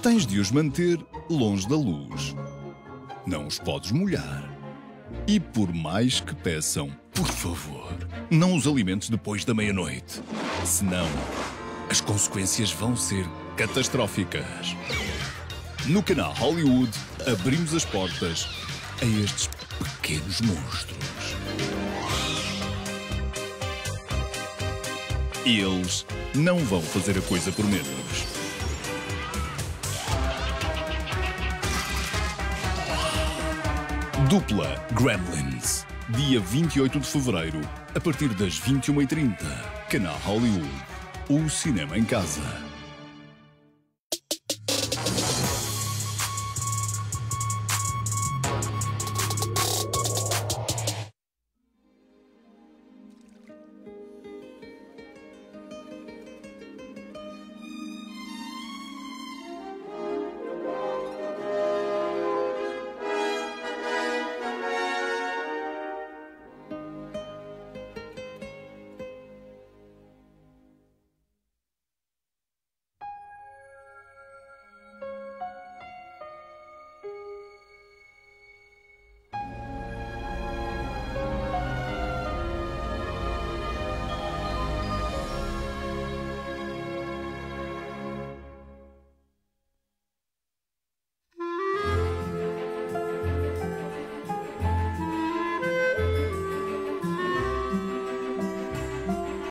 Tens de os manter longe da luz. Não os podes molhar. E por mais que peçam, por favor, não os alimentes depois da meia-noite. Senão, as consequências vão ser catastróficas. No canal Hollywood, abrimos as portas a estes pequenos monstros. Eles não vão fazer a coisa por menos. Dupla Gremlins. Dia 28 de fevereiro, a partir das 21h30. Canal Hollywood. O cinema em casa.